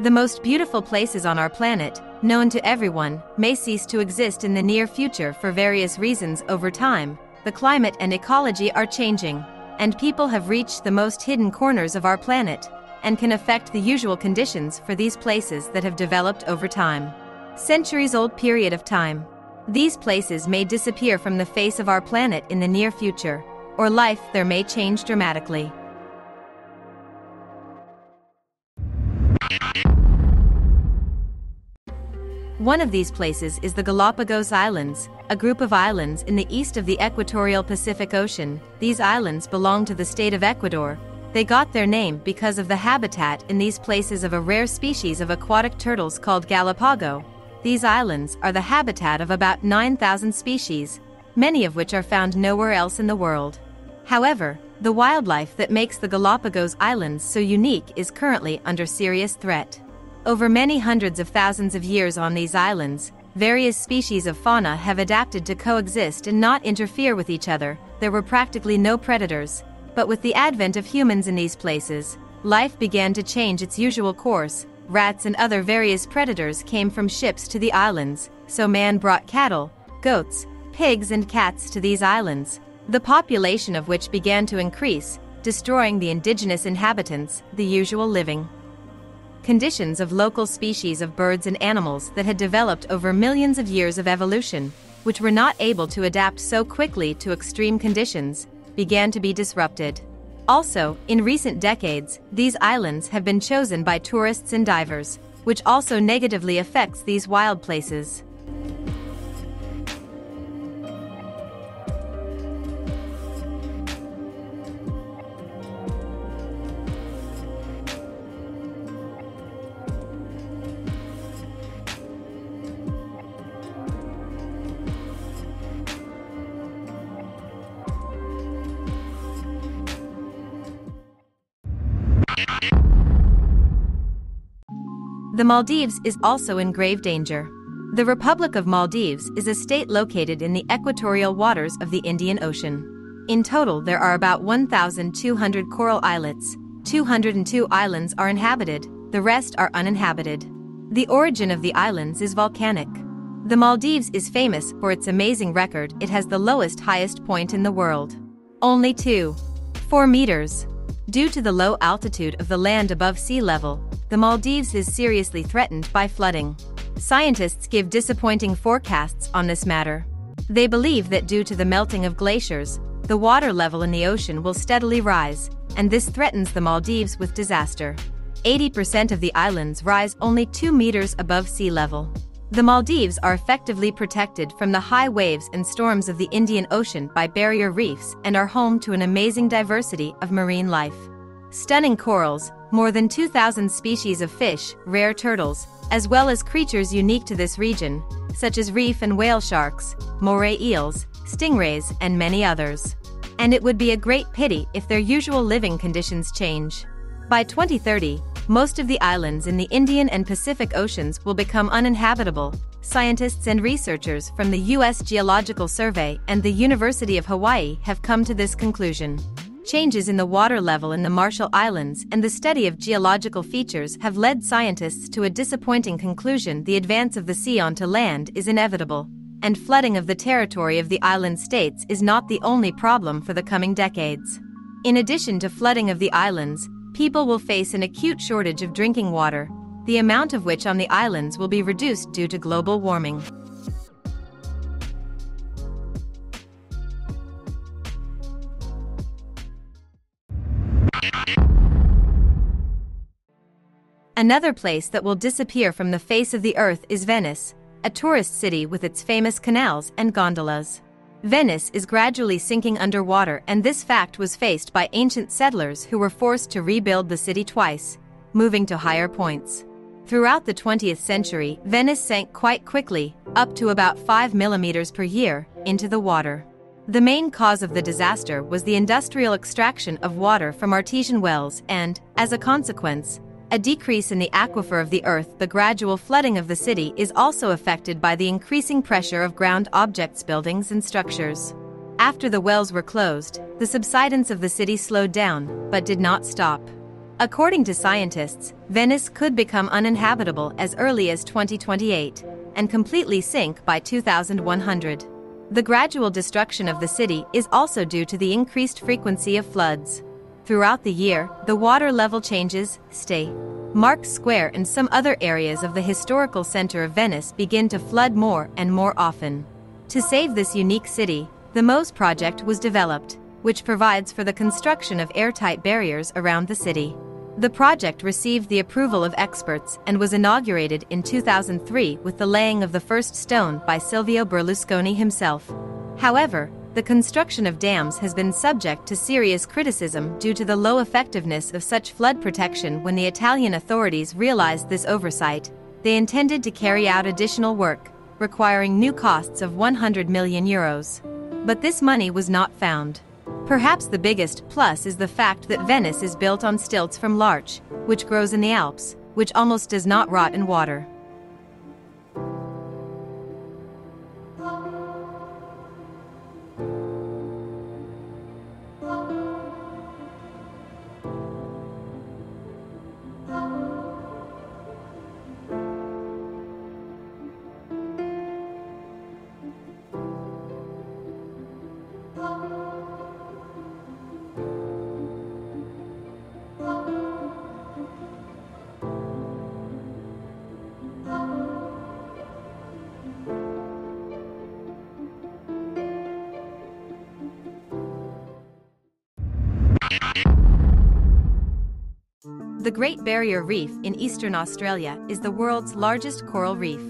The most beautiful places on our planet, known to everyone, may cease to exist in the near future for various reasons over time. The climate and ecology are changing, and people have reached the most hidden corners of our planet, and can affect the usual conditions for these places that have developed over time. Centuries old period of time. These places may disappear from the face of our planet in the near future, or life there may change dramatically. One of these places is the Galapagos Islands, a group of islands in the east of the equatorial Pacific Ocean. These islands belong to the state of Ecuador. They got their name because of the habitat in these places of a rare species of aquatic turtles called Galapago. These islands are the habitat of about 9,000 species, many of which are found nowhere else in the world. However, the wildlife that makes the Galapagos Islands so unique is currently under serious threat. Over many hundreds of thousands of years on these islands, various species of fauna have adapted to coexist and not interfere with each other. There were practically no predators, but with the advent of humans in these places, life began to change its usual course. Rats and other various predators came from ships to the islands, so man brought cattle, goats, pigs, and cats to these islands, the population of which began to increase, destroying the indigenous inhabitants, the usual living conditions of local species of birds and animals that had developed over millions of years of evolution, which were not able to adapt so quickly to extreme conditions, began to be disrupted. Also, in recent decades, these islands have been chosen by tourists and divers, which also negatively affects these wild places. The Maldives is also in grave danger. The Republic of Maldives is a state located in the equatorial waters of the Indian Ocean. In total, there are about 1,200 coral islets, 202 islands are inhabited, the rest are uninhabited. The origin of the islands is volcanic. The Maldives is famous for its amazing record, it has the lowest highest point in the world. Only 2. 4 meters. Due to the low altitude of the land above sea level, the Maldives is seriously threatened by flooding. Scientists give disappointing forecasts on this matter. They believe that due to the melting of glaciers, the water level in the ocean will steadily rise, and this threatens the Maldives with disaster. 80% of the islands rise only 2 meters above sea level. The Maldives are effectively protected from the high waves and storms of the Indian Ocean by barrier reefs and are home to an amazing diversity of marine life. Stunning corals, more than 2,000 species of fish, rare turtles, as well as creatures unique to this region, such as reef and whale sharks, moray eels, stingrays, and many others. And it would be a great pity if their usual living conditions change. By 2030, most of the islands in the Indian and Pacific Oceans will become uninhabitable. Scientists and researchers from the U.S. Geological Survey and the University of Hawaii have come to this conclusion. Changes in the water level in the Marshall Islands and the study of geological features have led scientists to a disappointing conclusion the advance of the sea onto land is inevitable, and flooding of the territory of the island states is not the only problem for the coming decades. In addition to flooding of the islands, people will face an acute shortage of drinking water, the amount of which on the islands will be reduced due to global warming. Another place that will disappear from the face of the earth is Venice, a tourist city with its famous canals and gondolas. Venice is gradually sinking underwater, and this fact was faced by ancient settlers who were forced to rebuild the city twice, moving to higher points. Throughout the 20th century, Venice sank quite quickly, up to about 5 millimeters per year, into the water. The main cause of the disaster was the industrial extraction of water from artesian wells and, as a consequence, a decrease in the aquifer of the Earth, the gradual flooding of the city is also affected by the increasing pressure of ground objects, buildings, and structures. After the wells were closed, the subsidence of the city slowed down, but did not stop. According to scientists, Venice could become uninhabitable as early as 2028 and completely sink by 2100. The gradual destruction of the city is also due to the increased frequency of floods. Throughout the year, the water level changes, St. Mark Square and some other areas of the historical center of Venice begin to flood more and more often. To save this unique city, the MOSE project was developed, which provides for the construction of airtight barriers around the city. The project received the approval of experts and was inaugurated in 2003 with the laying of the first stone by Silvio Berlusconi himself. However, the construction of dams has been subject to serious criticism due to the low effectiveness of such flood protection when the Italian authorities realized this oversight. They intended to carry out additional work, requiring new costs of 100 million euros. But this money was not found. Perhaps the biggest plus is the fact that Venice is built on stilts from larch, which grows in the Alps, which almost does not rot in water. Great Barrier Reef in eastern Australia is the world's largest coral reef.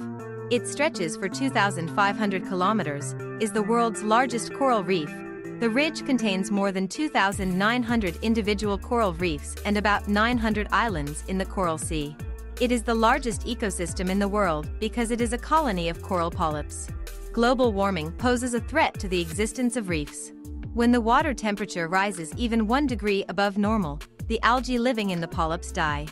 It stretches for 2,500 kilometers, is the world's largest coral reef. The ridge contains more than 2,900 individual coral reefs and about 900 islands in the Coral Sea. It is the largest ecosystem in the world because it is a colony of coral polyps. Global warming poses a threat to the existence of reefs. When the water temperature rises even 1 degree above normal, the algae living in the polyps die.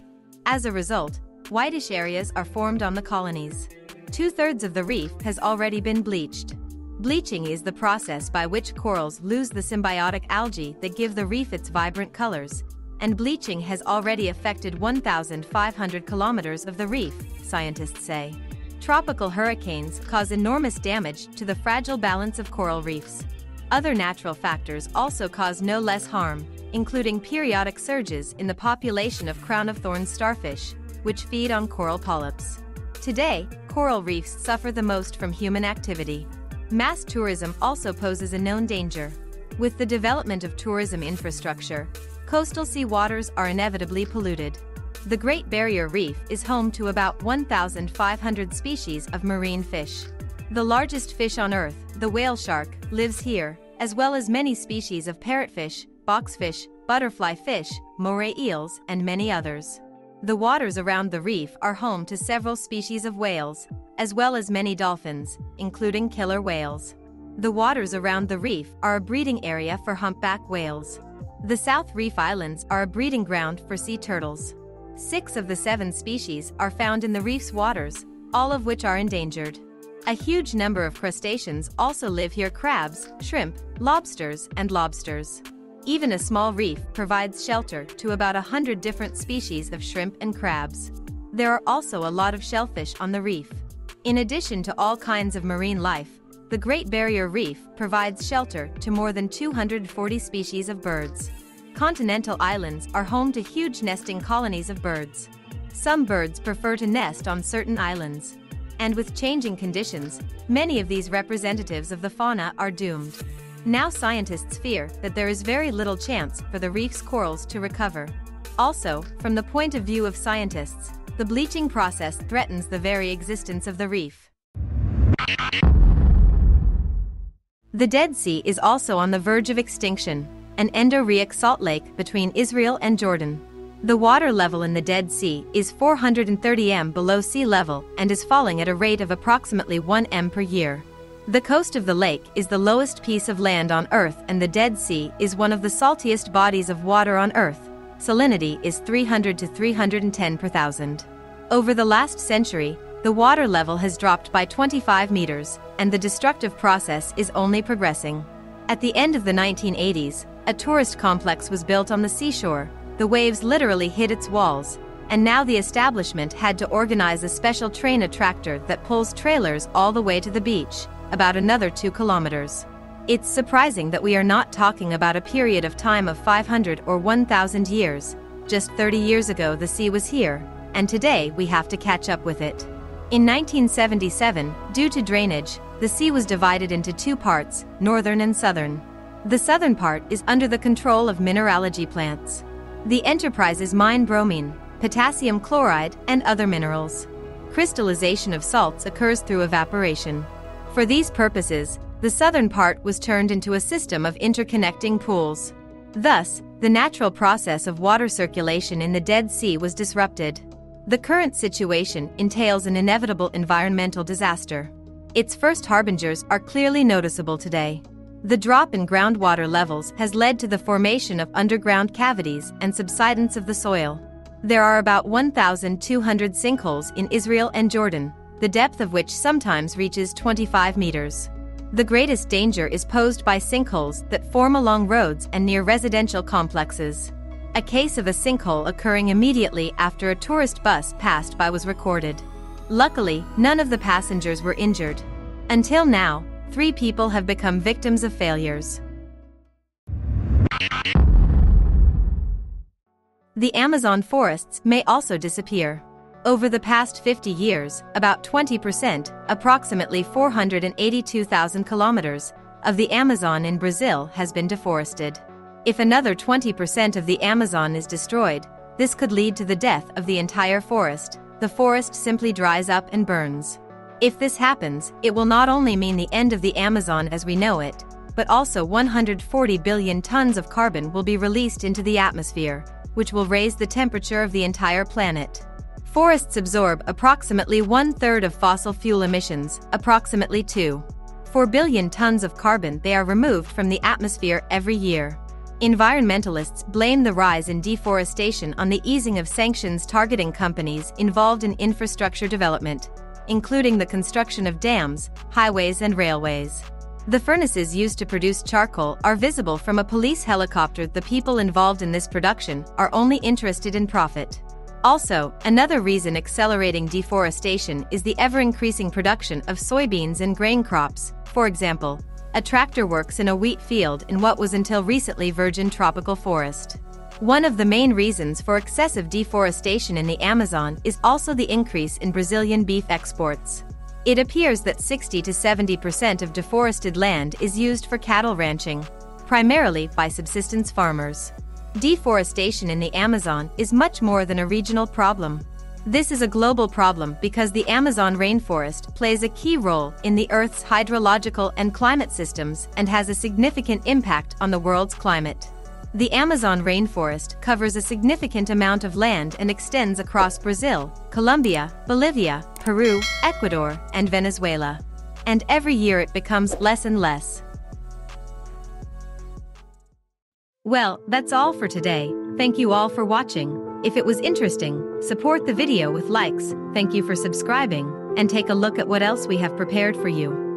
As a result, whitish areas are formed on the colonies. Two-thirds of the reef has already been bleached. Bleaching is the process by which corals lose the symbiotic algae that give the reef its vibrant colors, and bleaching has already affected 1,500 kilometers of the reef, scientists say. Tropical hurricanes cause enormous damage to the fragile balance of coral reefs. Other natural factors also cause no less harm, including periodic surges in the population of crown-of-thorns starfish, which feed on coral polyps. Today, coral reefs suffer the most from human activity. Mass tourism also poses a known danger. With the development of tourism infrastructure, coastal sea waters are inevitably polluted. The Great Barrier Reef is home to about 1,500 species of marine fish. The largest fish on Earth, the whale shark, lives here, as well as many species of parrotfish, boxfish, butterfly fish, moray eels, and many others. The waters around the reef are home to several species of whales, as well as many dolphins, including killer whales. The waters around the reef are a breeding area for humpback whales. The South Reef Islands are a breeding ground for sea turtles. Six of the seven species are found in the reef's waters, all of which are endangered. A huge number of crustaceans also live here crabs, shrimp, lobsters, and lobsters. Even a small reef provides shelter to about a hundred different species of shrimp and crabs. There are also a lot of shellfish on the reef. In addition to all kinds of marine life, the Great Barrier Reef provides shelter to more than 240 species of birds. Continental islands are home to huge nesting colonies of birds. Some birds prefer to nest on certain islands. And with changing conditions, many of these representatives of the fauna are doomed. Now scientists fear that there is very little chance for the reef's corals to recover. Also, from the point of view of scientists, the bleaching process threatens the very existence of the reef. The Dead Sea is also on the verge of extinction, an endorheic salt lake between Israel and Jordan. The water level in the Dead Sea is 430 m below sea level and is falling at a rate of approximately 1 m per year. The coast of the lake is the lowest piece of land on Earth and the Dead Sea is one of the saltiest bodies of water on Earth. Salinity is 300 to 310 per thousand. Over the last century, the water level has dropped by 25 meters, and the destructive process is only progressing. At the end of the 1980s, a tourist complex was built on the seashore, the waves literally hit its walls, and now the establishment had to organize a special train attractor that pulls trailers all the way to the beach, about another 2 kilometers. It's surprising that we are not talking about a period of time of 500 or 1,000 years. Just 30 years ago the sea was here, and today we have to catch up with it. In 1977, due to drainage, the sea was divided into two parts, northern and southern. The southern part is under the control of mineralogy plants. The enterprises mine bromine, potassium chloride, and other minerals. Crystallization of salts occurs through evaporation. For these purposes, the southern part was turned into a system of interconnecting pools. Thus, the natural process of water circulation in the Dead Sea was disrupted. The current situation entails an inevitable environmental disaster. Its first harbingers are clearly noticeable today. The drop in groundwater levels has led to the formation of underground cavities and subsidence of the soil. There are about 1,200 sinkholes in Israel and Jordan, the depth of which sometimes reaches 25 meters. The greatest danger is posed by sinkholes that form along roads and near residential complexes. A case of a sinkhole occurring immediately after a tourist bus passed by was recorded. Luckily, none of the passengers were injured. Until now, three people have become victims of failures. The Amazon forests may also disappear. Over the past 50 years, about 20%, approximately 482,000 kilometers, of the Amazon in Brazil has been deforested. If another 20% of the Amazon is destroyed, this could lead to the death of the entire forest. The forest simply dries up and burns. If this happens, it will not only mean the end of the Amazon as we know it, but also 140 billion tons of carbon will be released into the atmosphere, which will raise the temperature of the entire planet. Forests absorb approximately one third of fossil fuel emissions, approximately 2. 4 billion tons of carbon they are removed from the atmosphere every year. Environmentalists blame the rise in deforestation on the easing of sanctions targeting companies involved in infrastructure development, including the construction of dams, highways, and railways. The furnaces used to produce charcoal are visible from a police helicopter. The people involved in this production are only interested in profit. Also, another reason accelerating deforestation is the ever increasing production of soybeans and grain crops. For example, a tractor works in a wheat field in what was until recently virgin tropical forest. One of the main reasons for excessive deforestation in the Amazon is also the increase in Brazilian beef exports. It appears that 60 to 70% of deforested land is used for cattle ranching, primarily by subsistence farmers. Deforestation in the Amazon is much more than a regional problem. This is a global problem because the Amazon rainforest plays a key role in the Earth's hydrological and climate systems and has a significant impact on the world's climate. The Amazon rainforest covers a significant amount of land and extends across Brazil, Colombia, Bolivia, Peru, Ecuador, and Venezuela. And every year it becomes less and less. Well, that's all for today. Thank you all for watching. If it was interesting, support the video with likes, thank you for subscribing, and take a look at what else we have prepared for you.